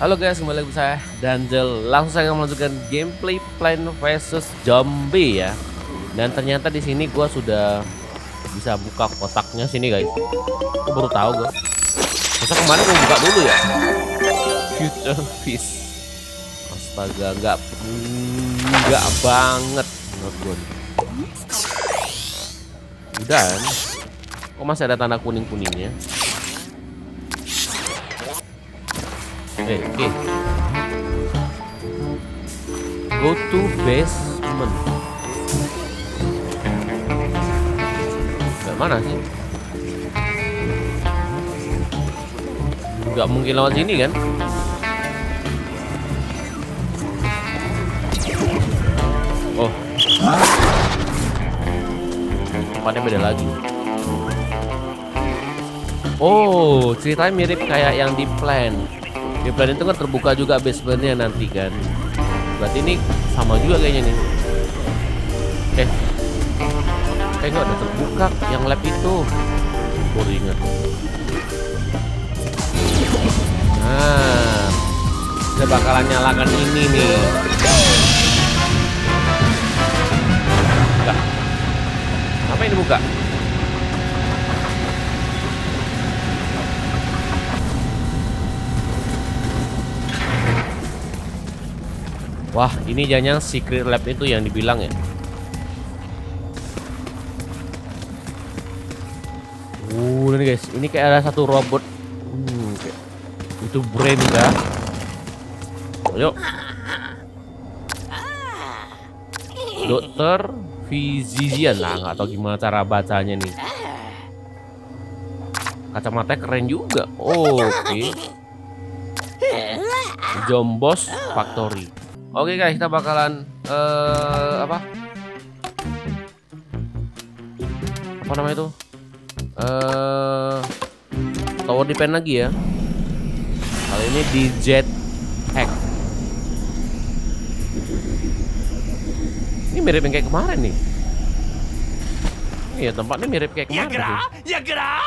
Halo guys, kembali lagi saya Danzel. Langsung saya akan melanjutkan gameplay Plan versus Zombie ya. Dan ternyata di sini gua sudah bisa buka kotaknya sini guys. Aku baru tahu gua. Masa kemarin gua buka dulu ya. Future Fish. Astaga, nggak nggak banget menurut gua. kan? Kok masih ada tanda kuning-kuningnya? Oke, oke. Go to basement. Gak mana sih? Gak mungkin lewat sini kan? Oh. Tempatnya beda lagi. Oh, ceritanya mirip kayak yang di plan. Di plan itu kan terbuka juga basementnya nanti kan. Berarti ini sama juga kayaknya nih. Eh, eh nggak ada terbuka yang lab itu. Baru ingat. Nah, kita bakalan nyalakan ini nih. Buka. Apa ini buka? Wah, ini jangan secret lab itu yang dibilang ya. Uh, ini guys, ini kayak ada satu robot. Hmm, kayak itu brain kah? Ayo. Dokter Fizizian lah, nggak tahu gimana cara bacanya nih. Kacamata keren juga. Oh, Oke. Jombos Factory. Oke okay guys, kita bakalan uh, apa? Apa namanya itu? Uh, tower defense lagi ya. Kali ini di jet hack. Ini mirip yang kayak kemarin nih. Iya tempatnya mirip kayak kemarin. Ya gerah, ya gara,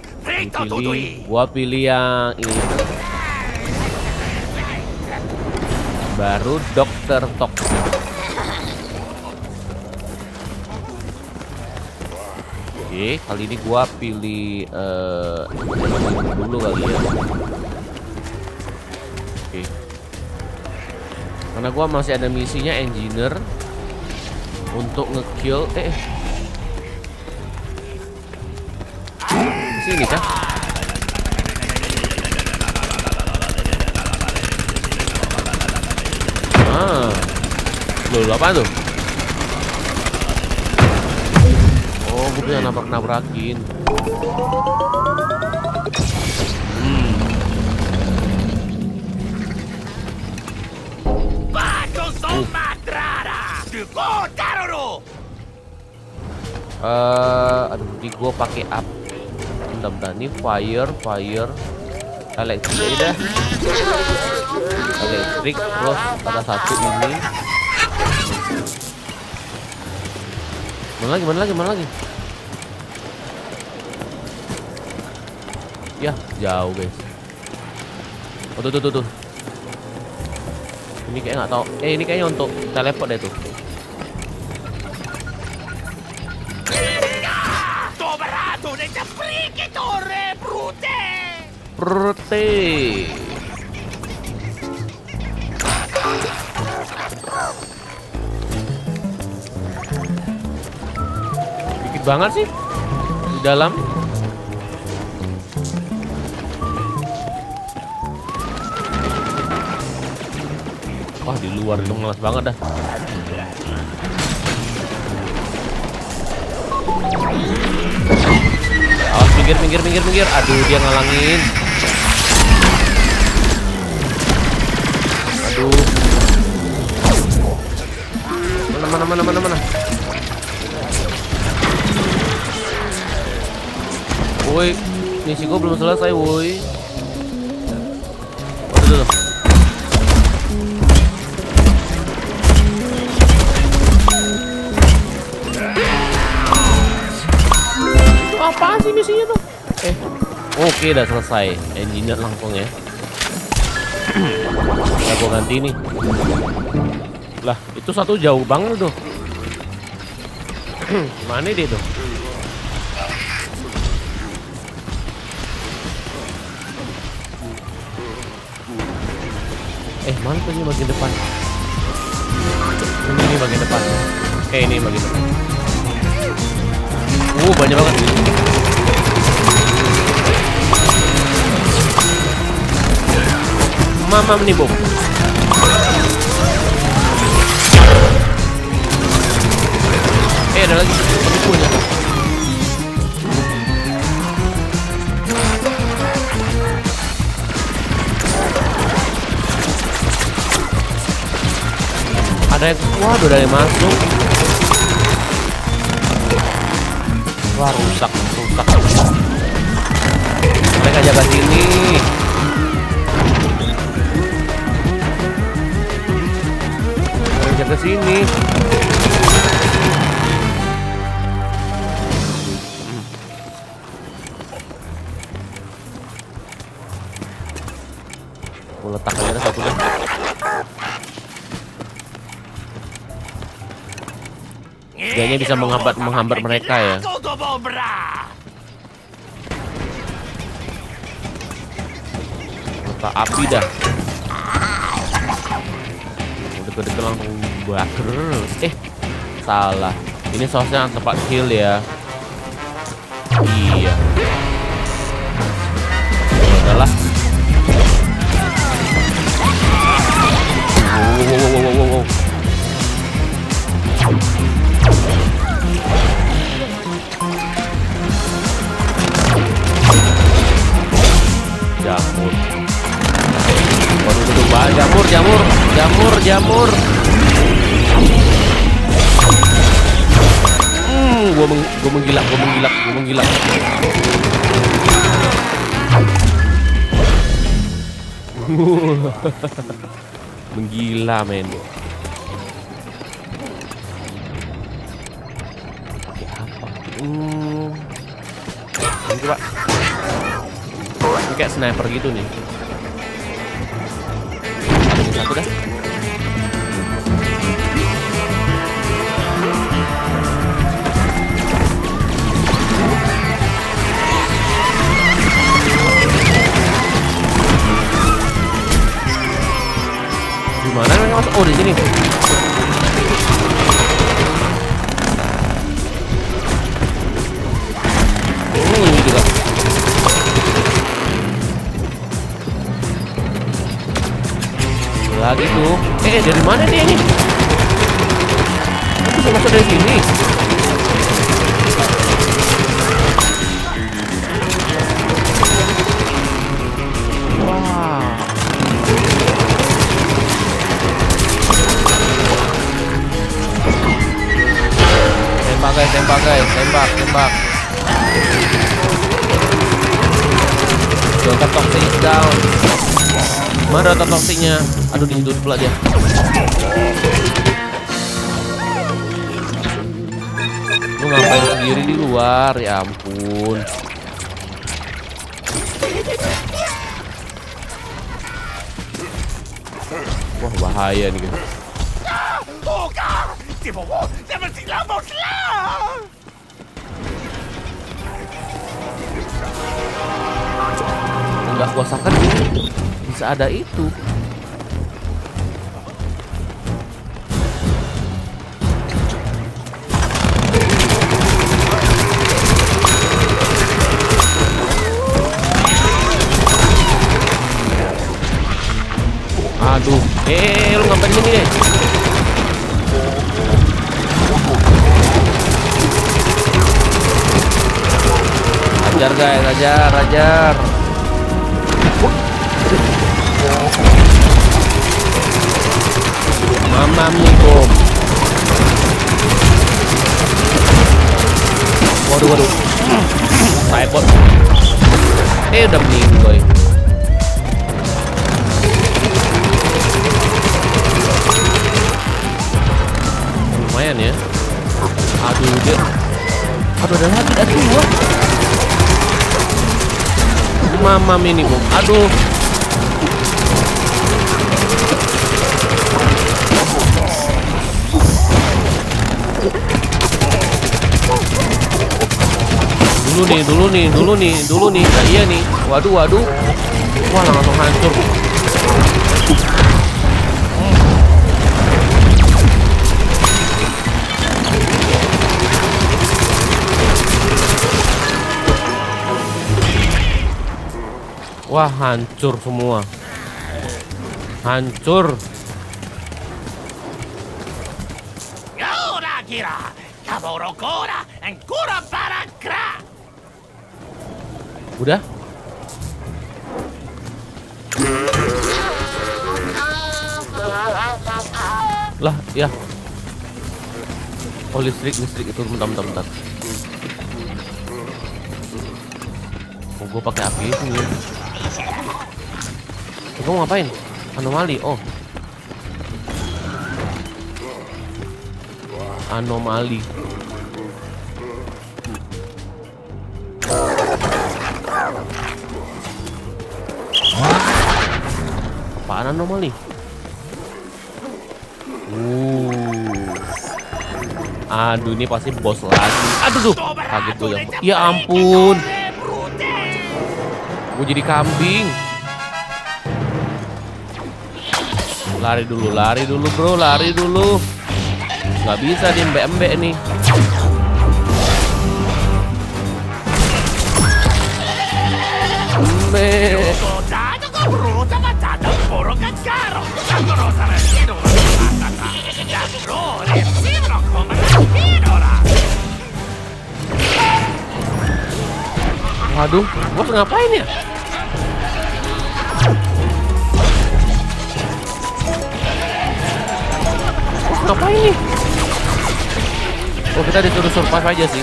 pilih い gua pilih yang ini. Baru dokter tok. Oke kali ini gua pilih eh dulu kali ya. Oke. Karena gua masih ada misinya engineer untuk ngekill eh Sini kah? Ah. Loh, apa tuh? Oh, gue punya nabrak-nabrakin. Hmm. Uh, aduh, di gua pakai apa? Bentar. Ini fire, fire, elektrik aja dah. Elektrik, terus ada satu ini. Mana lagi, mana lagi, mana lagi? Ya, jauh guys. Oh, tuh, tuh, tuh, tuh. Ini kayak nggak tahu. Eh, ini kayaknya untuk teleport deh tuh. Prete. Dikit banget sih di dalam. Wah di luar itu ngelas banget dah. Awas pinggir pinggir pinggir pinggir. Aduh dia ngalangin. Aduh. Mana mana mana mana mana. Woi, misi gua belum selesai, woi. Waduh, apa sih misinya tuh? Eh, oke udah selesai. Engineer langsung ya. Nah, gua ganti nih. Lah, itu satu jauh banget tuh. Mana dia tuh? Eh, mana tuh ini bagian depan? Ini, bagian depan. Oke, ini bagian depan. Uh, banyak banget. Mama nih, Bom. Eh, ada lagi penipunya. Ada yang, waduh, ada yang masuk. Wah, rusak, rusak. Mereka jaga sini. Jaga sini. Gue letak aja satu deh. Kayaknya bisa menghambat menghambat mereka ya. Mata api dah. Udah deket langsung bakar. Eh, salah. Ini sausnya tempat heal ya. Menggila, men. Pakai apa? Hmm. Ini coba. Ini kayak sniper gitu nih. Ada satu dah. Di mana mereka masuk? Oh, di sini. Oh, ini juga. Lagi tuh. Eh, dari mana dia ini? Aku bisa masuk dari sini. Tembak, tembak. Dontar toxic down. Mana dontar toxicnya? Aduh di situ pula dia. Lu ngapain sendiri di luar? Ya ampun. Wah bahaya nih guys. Enggak gua sangka bisa ada itu. Aduh, eh lu ngapain di Ajar guys, ajar, ajar. Nih bom. Waduh, waduh. Tripod. Eh udah meninggal. Lumayan ya. Aduh dia. Aduh ada lagi, ada dua. Mama minimum. Aduh. Dulu nih, dulu nih, dulu nih, dulu nih. Nah, iya nih. Waduh, waduh. Wah, langsung hancur. Wah, hancur semua. Hancur. Para cra! Udah? Lah, ya. Oh, listrik, listrik itu bentar, bentar, bentar. Oh, gue pakai api itu ya. Mau ngapain? Anomali. Oh. Anomali. Apaan anomali? Uh. Aduh, ini pasti bos lagi. Aduh, duh. Kaget gue ya. Ya ampun. Gue jadi kambing. Lari dulu, lari dulu bro, lari dulu. Gak bisa di embe embe nih. embe Waduh, bos ngapain ya? Ngapain nih? Oh kita disuruh survive aja sih.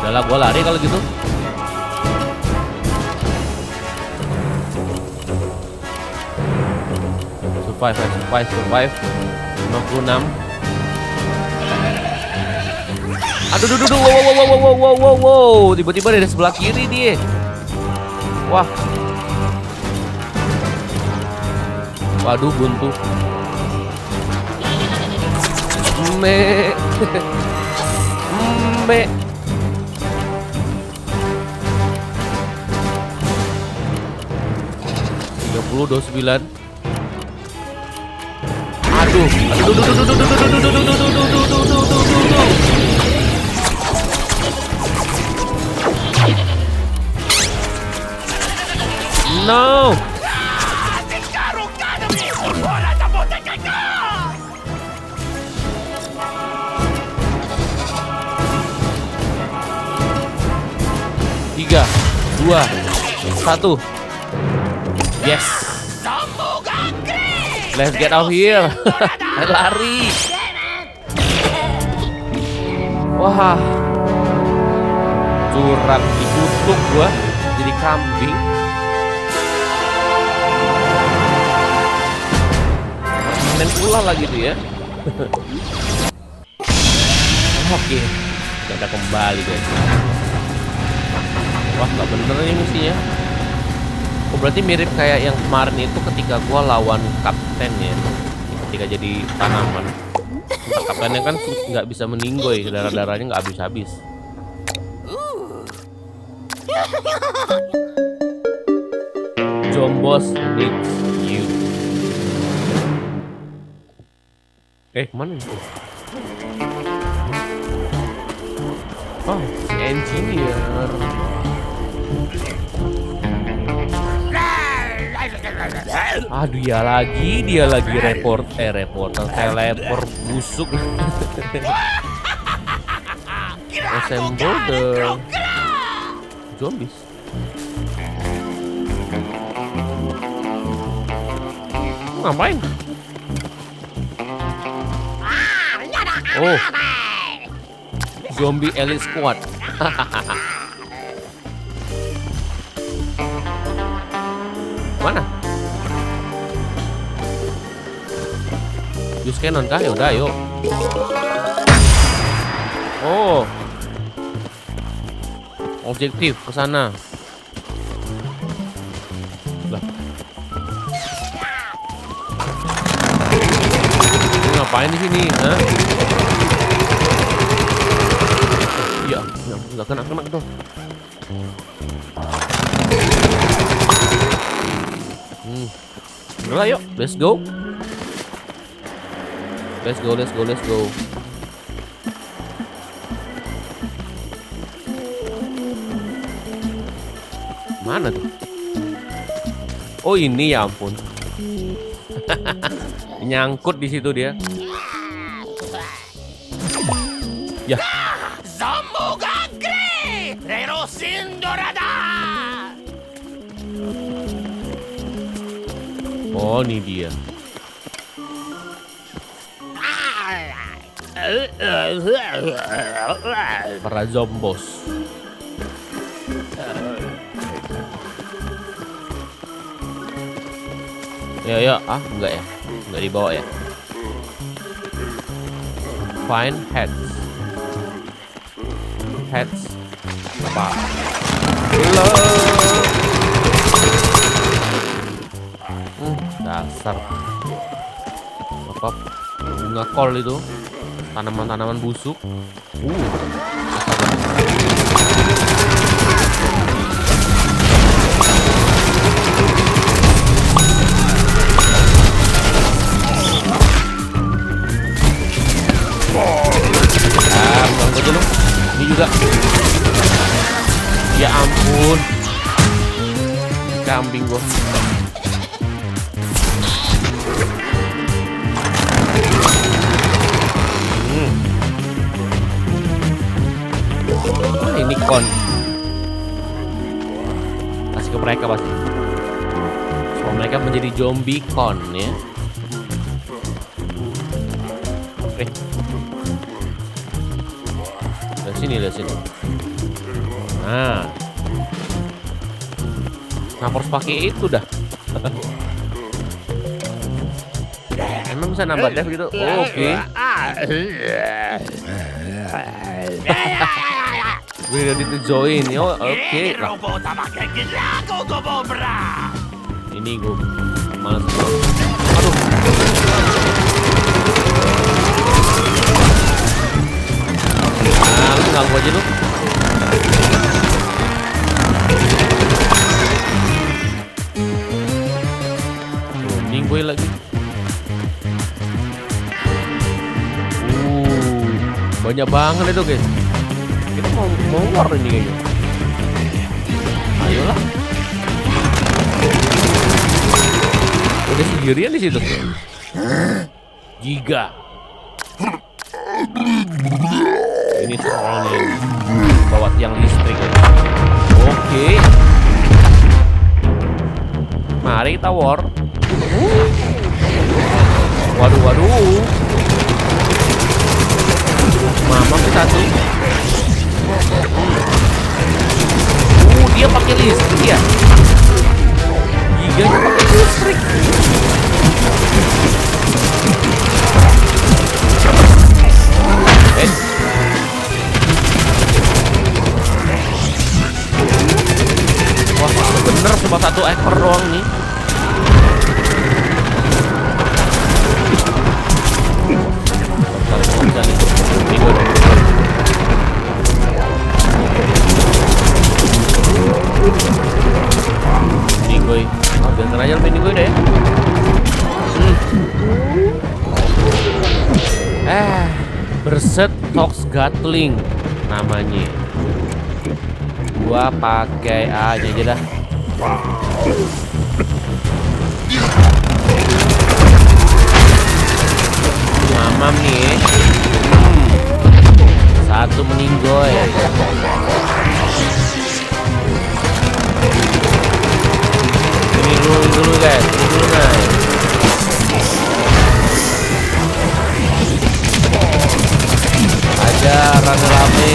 Udahlah, gua lari kalau gitu. Survive, survive, survive. 56. Aduh, duh, duh, wow, wow, wow, wow, wow, wow, wow, tiba-tiba dari sebelah kiri dia. Wah. Waduh, buntu. Me. Me. Tiga puluh dua sembilan. Aduh, aduh, duh, duh, duh, duh, duh, duh, duh, duh, duh, duh, duh, duh, duh, duh, no! Tiga, dua, satu. Yes. Let's get out here. Lari. Wah. Curang dikutuk gua jadi kambing. Main pula lagi tuh ya. Oke. Kita kembali guys. Wah, nggak bener ini misinya. Oh, berarti mirip kayak yang kemarin itu ketika gua lawan kapten ya. Ketika jadi tanaman. Kaptennya kan nggak bisa meninggoy, darah-darahnya nggak habis-habis. Jombos needs Eh, mana itu? Oh, engineer. Aduh ya lagi, dia lagi report eh reporter teleport busuk. Assemble the zombies. Ngapain? Oh, zombie elite squad. Mana? Use cannon kah? Ya udah, yuk. Oh. Objektif ke sana. Lah. Ngapain di sini? Hah? Iya, nggak nggak kena kena tuh. Hmm. Udah yuk, let's go. Let's go, let's go, let's go. Mana tuh? Oh ini ya ampun. Nyangkut di situ dia. Ya, oh ini dia. Para zombos. Ya ya, ah enggak ya, enggak dibawa ya. Find heads. Heads. Apa? Lo. Dasar. Apa? Bunga kol itu. Tanaman-tanaman busuk. Uh. Zombie kon ya. Oke. Lihat sini, lihat sini. Nah. Kenapa harus pakai itu dah? Emang bisa nambah dev gitu? Oh, Oke. We're ready to join. Oh, oke. Ini ini gue malas. Aduh. Ah, ganggu aja lu. Gue lagi. Uh, banyak banget itu guys. Kita mau mau war ini kayaknya. Ayolah. Sendirian di situ. Giga. Ini soalnya bawa tiang listrik. Oke. Mari kita war. Waduh, waduh. Mama ke satu. Uh, dia pakai listrik ya? Pakai listrik. Eh. Wah, bener cuma satu ekor doang nih. Ini gue. Oh, biarkan aja lebih gue deh. Hmm. Eh, Berset Tox Gatling namanya. Gua pakai aja aja dah. Mamam nih. Hmm. Satu meninggoy. dulu dulu guys dulu guys aja rame-rame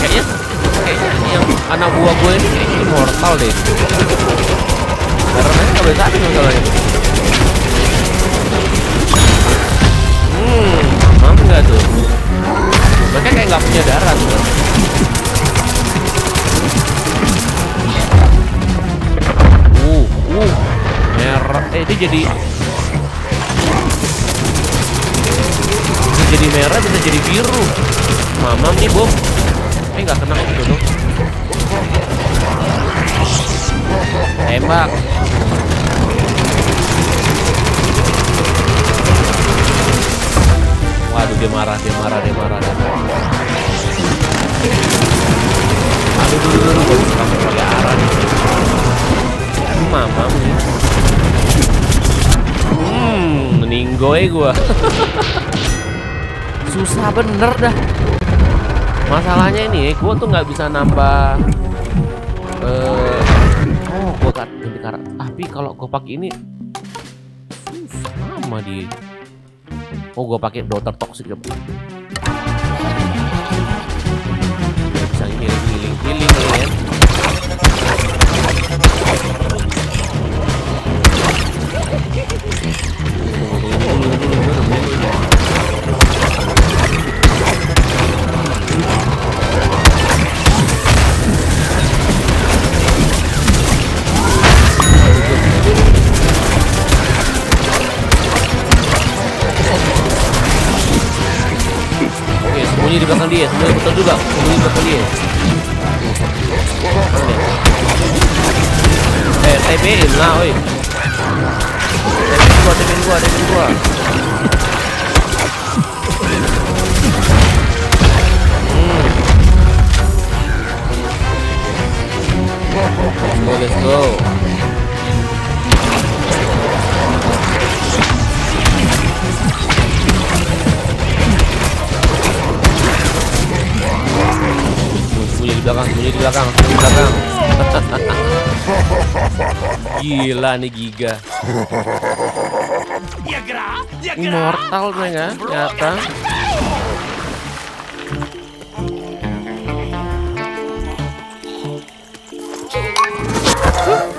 kayaknya kayaknya yang anak buah gue ini kayaknya immortal deh karena mereka nggak bisa habis masalahnya hmm paham nggak tuh mereka kayak nggak punya darah tuh Eh dia jadi bisa jadi merah bisa jadi biru. Mamam nih bom. Eh nggak kena gitu dong. Tembak. Waduh dia marah, dia marah, dia marah, dia marah. Aduh, dulu gue bisa kamu pakai arah nih. Aduh, mamam nih. Hmm, meninggoy gua. Susah bener dah. Masalahnya ini, gua tuh nggak bisa nambah. eh oh, gua kan ganti karakter. Tapi kalau gua pakai ini, sama di. Oh, gua pakai daughter toxic ya. Dia, sembunyi betul juga, di belakang dia. Eh, TP-in lah, oi. TP-in gua, TP-in gua, gua. Hmm. Let's go, let's go. Belakang, sembunyi di belakang, sembunyi di belakang. Gila nih Giga. Immortal ternyata.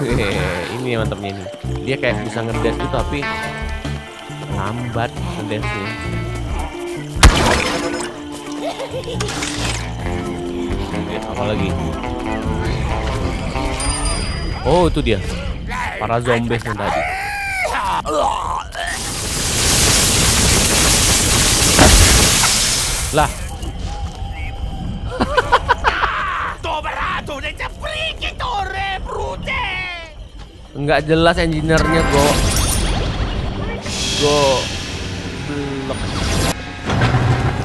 Hehehe, ini mantapnya ini. Dia kayak bisa ngedes itu tapi lambat ngedesnya. Oke, apa lagi? Oh, itu dia. Para zombies yang tadi. Lah, nggak jelas engineer-nya go. Go.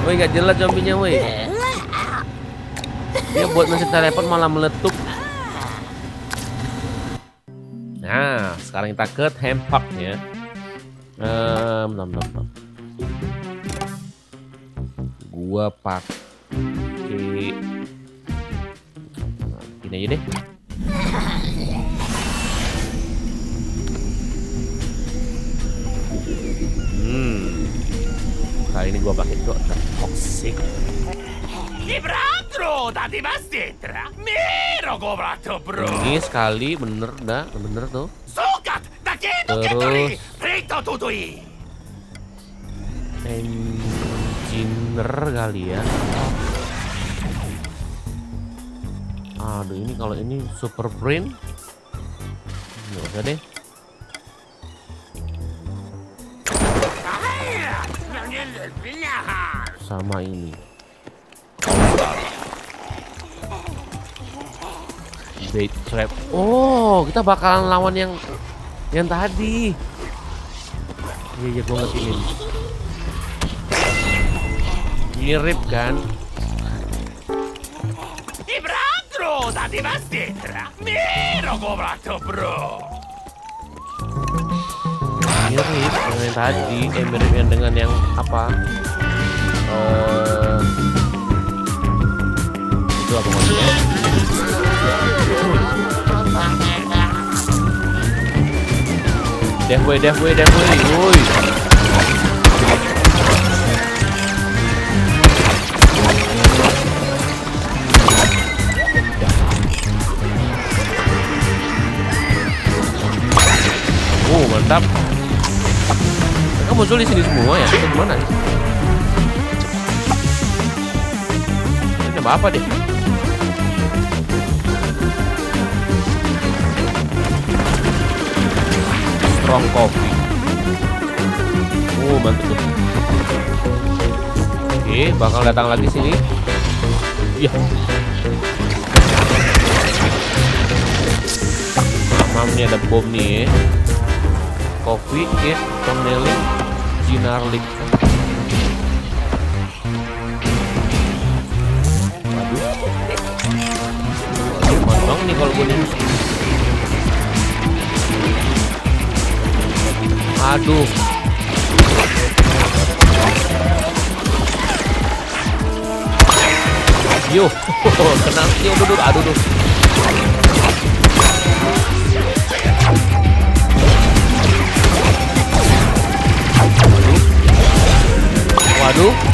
Woi, nggak jelas zombinya, woi. Dia buat mesin telepon malah meletup. Nah, sekarang kita ke tempat ya. Ehm, bentar, bentar, bentar. Gua pakai Gini aja deh. Hmm. Kali ini gua pakai dokter toxic. Ibrandro da di bastitra. Miro gobrato bro. Ini sekali bener dah, bener tuh. Sukat da kedo Terus. Frito tutui. Engineer kali ya. Aduh ini kalau ini super brain nggak usah deh. Sama ini. Bait trap. Oh, kita bakalan lawan yang yang tadi. Iya, iya, gua ngerti ini. Mirip kan? Mirip dengan yang tadi. Eh, mirip yang dengan yang apa? Eh, itu apa maksudnya? Deathway, Deathway, Deathway, woi. Oh, mantap. Mereka muncul di sini semua ya? Atau gimana? Ini apa deh? Strong coffee. Oh, mantap tuh. Oke, bakal datang lagi sini. Iya. Mamam nih ada bom nih. Coffee, it, toneling, ginarlik. Waduh. Mantap nih kalau gue Aduh. Yo, kena yo duduk, aduh duduk. Waduh.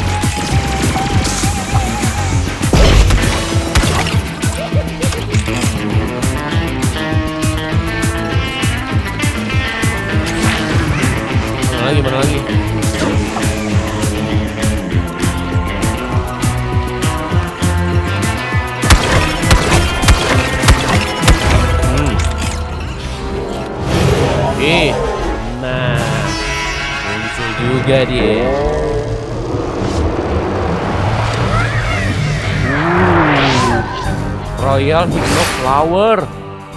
Flower.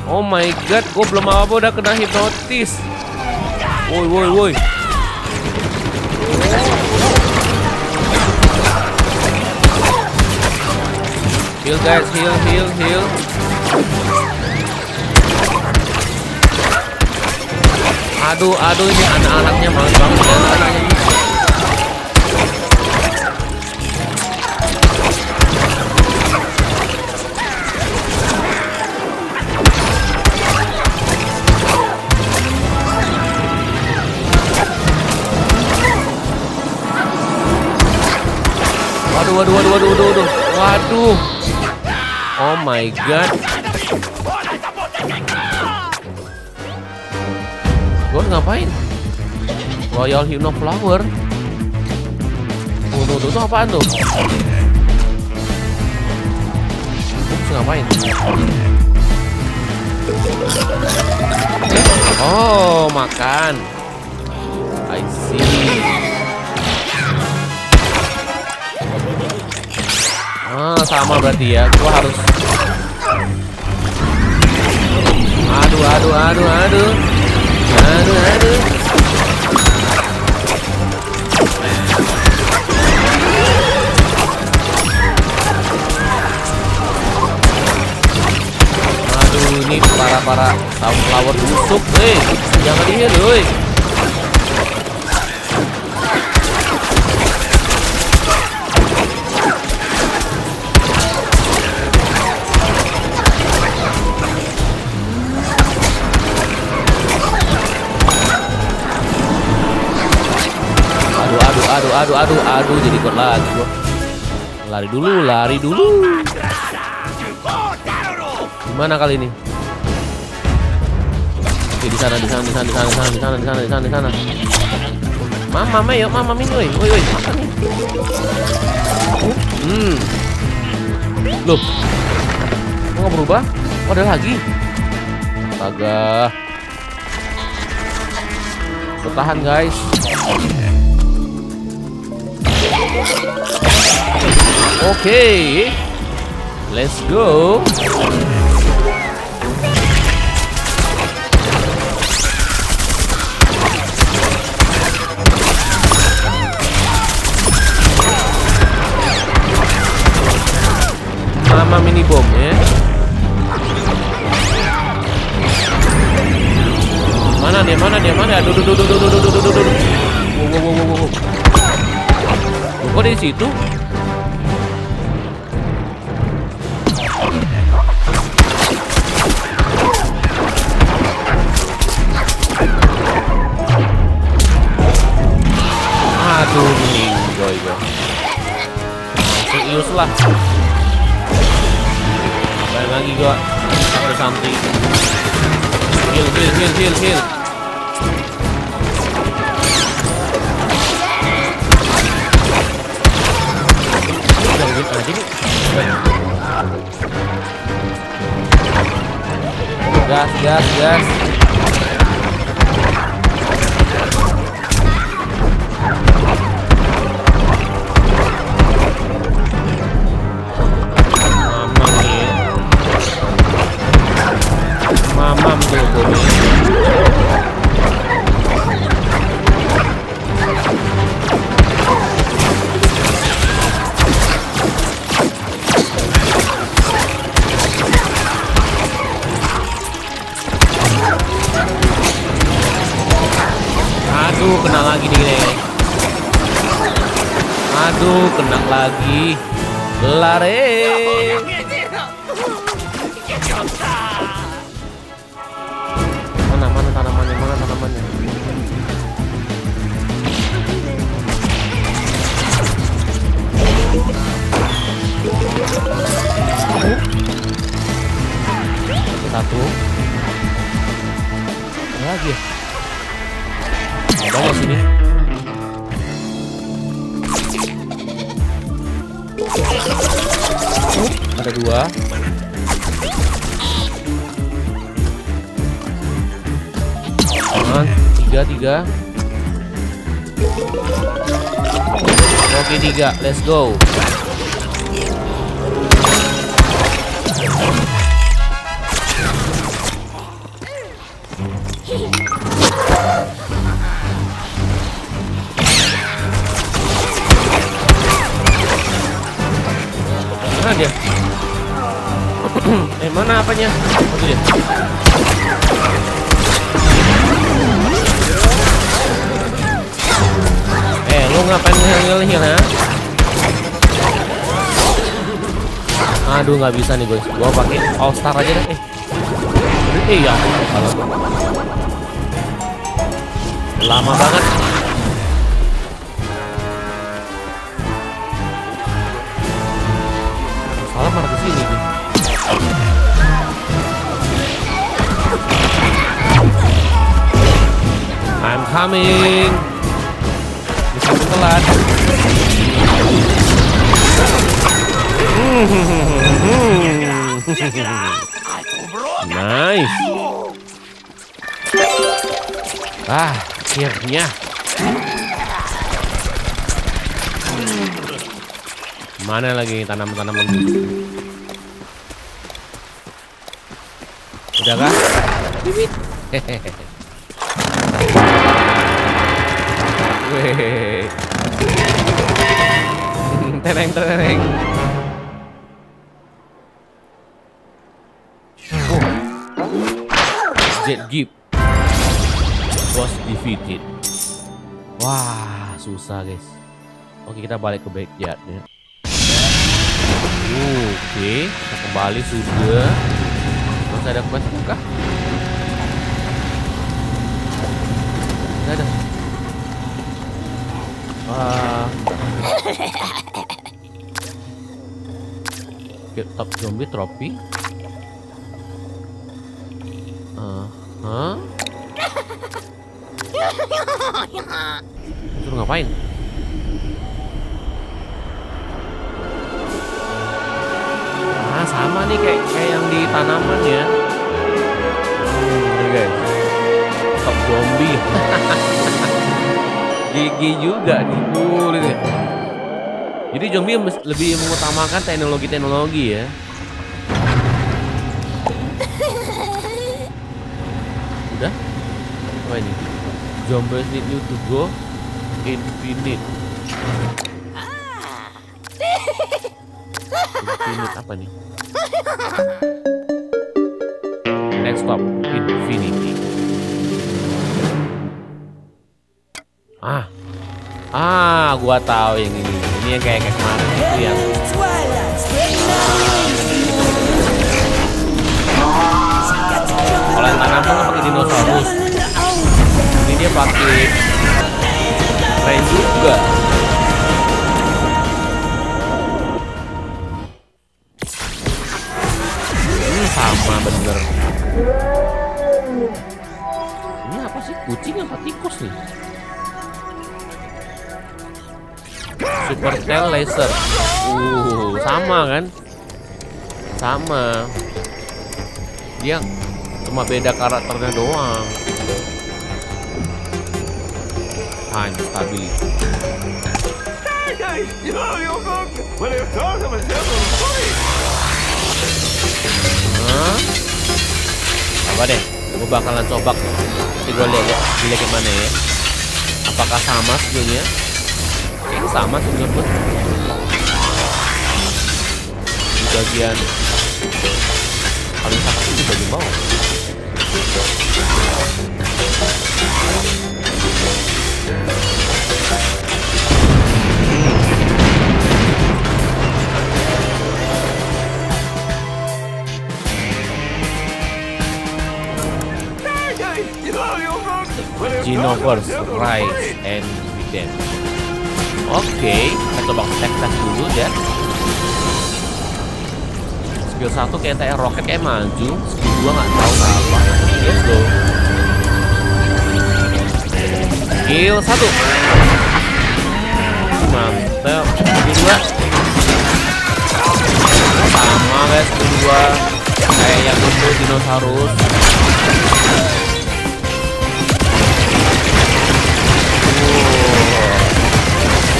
Oh my god, gue belum apa udah kena hipnotis. Woi woi woi. Heal guys, heal, heal, heal. Aduh, aduh ini anak-anaknya banget ya anak-anaknya. Waduh, waduh, waduh, waduh, waduh, waduh. Waduh. Oh my god. Gue ngapain? Royal Hino Flower. Tuh, tuh, tuh, apaan tuh? Gue ngapain? Oh, makan. I see. Ah, sama berarti ya. Gua harus Aduh, aduh, aduh, aduh. Aduh, aduh. Aduh, ini para-para sunflower busuk, hei. Jangan dihil, hei. Aduh, aduh, aduh, aduh, jadi ikut lagi gua. Lari dulu, lari dulu. Gimana kali ini? Oke, di sana, di sana, di sana, di sana, di sana, di sana, di sana, di sana. Mama, mama, yuk, mama, min, woi, woi, woi, makan nih. Hmm. Loh, kok nggak berubah? Oh, ada lagi. Astaga. Bertahan, guys. Oke. Let's go. Mama mini bom ya. Mana dia? Mana dia? Mana? Aduh, aduh, aduh, aduh, aduh, aduh, wow, wow, wow, wow. Kok di situ? Aduh, meninggoy gua. Serius lah. Balik lagi gua. Sampai something. Heal, heal, heal, heal, heal. sini. Gas, gas, gas. Mamam ya. Mamam ya, tuh, Aduh, kena lagi nih, guys. Aduh, kena lagi. Lari. 3 Let's go. Aduh, nggak bisa nih guys. Gua pakai All Star aja deh. Eh, eh ya. Lama banget. Salah malah ke sini nih. I'm coming. Bisa telat. Nice. Ah, akhirnya. Mana lagi tanaman-tanaman busuk? Udah kah? Bibit. Hehehe. Weh. Tereng Jeep. Was defeated. Wah, susah guys. Oke, kita balik ke backyard ya. Oke, kita kembali sudah. Masih ada quest? Tidak ada. Ah. Get top zombie trophy. Hah? Ngapain? Ah, sama nih kayak kayak yang di tanaman ya. Hmm, ini guys. Top zombie. Gigi juga nih. Uh, ini. Jadi zombie lebih mengutamakan teknologi-teknologi ya. Apa ini? Zombies need you to go infinite. Infinite apa nih? Next stop infinity. Ah, ah, gua tahu yang ini. Ini yang kayak kayak kemarin itu yang pakai keren juga. Hmm, sama bener. Ini apa sih? Kucing apa tikus nih? Super Tail Laser. Uh, sama kan? Sama. Dia cuma beda karakternya doang. Time stability. Hah? Apa deh? Gue bakalan coba. Nanti gue lihat dilihat gimana ya. Apakah sama skillnya? Kayaknya sama gue. Di bagian paling sih di bagian bawah. Genovers rise and be. Oke, okay, kita coba tes tes dulu ya. Skill satu kita air rocket kayak maju, skill dua nggak tahu apa. Let's go. Skill 1 Mantap. Skill 2 sama guys. 2 kayak yang itu dinosaurus.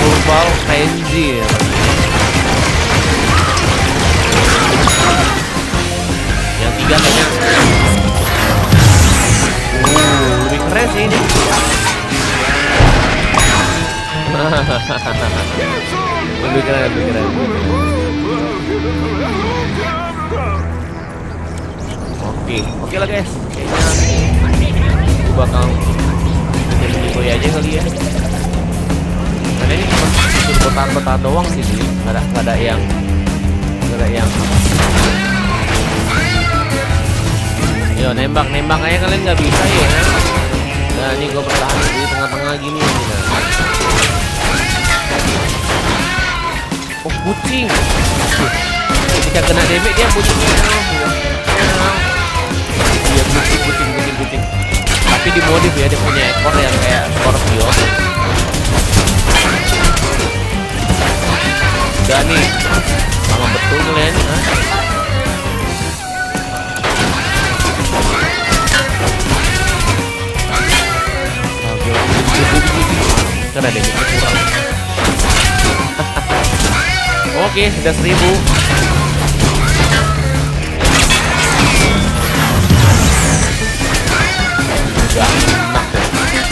Urval Fenjir Yang tiga kayaknya. Uh, Lebih keren sih ini Lebih keren, lebih keren. Oke, oke lah guys Kayaknya Gue bakal Jadi boy aja kali ya karena ini cuma suruh bertahan-bertahan doang sih nih nggak ada nggak ada yang nggak ada yang yo nembak nembak aja kalian nggak bisa ya nah ini gue bertahan di tengah-tengah gini ya. Oh kucing ketika kena damage dia kucingnya dia kucing kucing kucing kucing tapi dimodif ya dia punya ekor yang kayak Scorpio. Udah nih. Sama betul kalian Hah? Karena ada kurang. Oke, sudah seribu. Udah enak ya.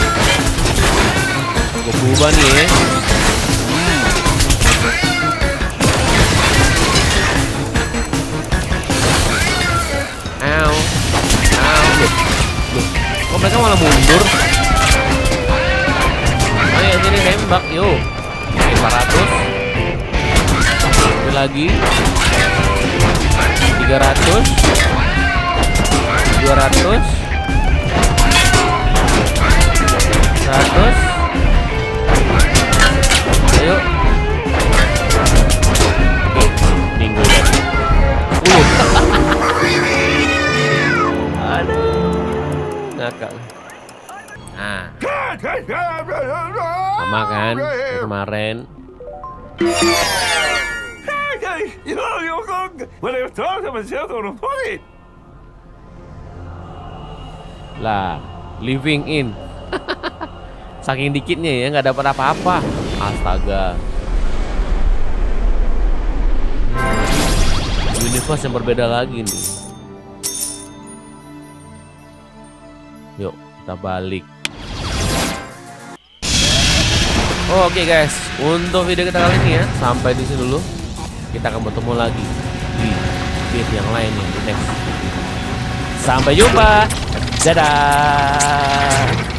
Gue berubah nih ya. Loh. Kok mereka malah mundur? Ayo sini nembak yuk. Oke, 400. Satu lagi. 300. 200. 100. Ayo. Oke, minggu. 10. Aduh, ngakak. Nah, sama kan kayak kemarin. Lah, living in. Saking dikitnya ya nggak dapat apa-apa. Astaga. Universe yang berbeda lagi nih. Yuk, kita balik. Oke guys, untuk video kita kali ini ya sampai di sini dulu. Kita akan bertemu lagi video yang lain nih next. Sampai jumpa. Dadah.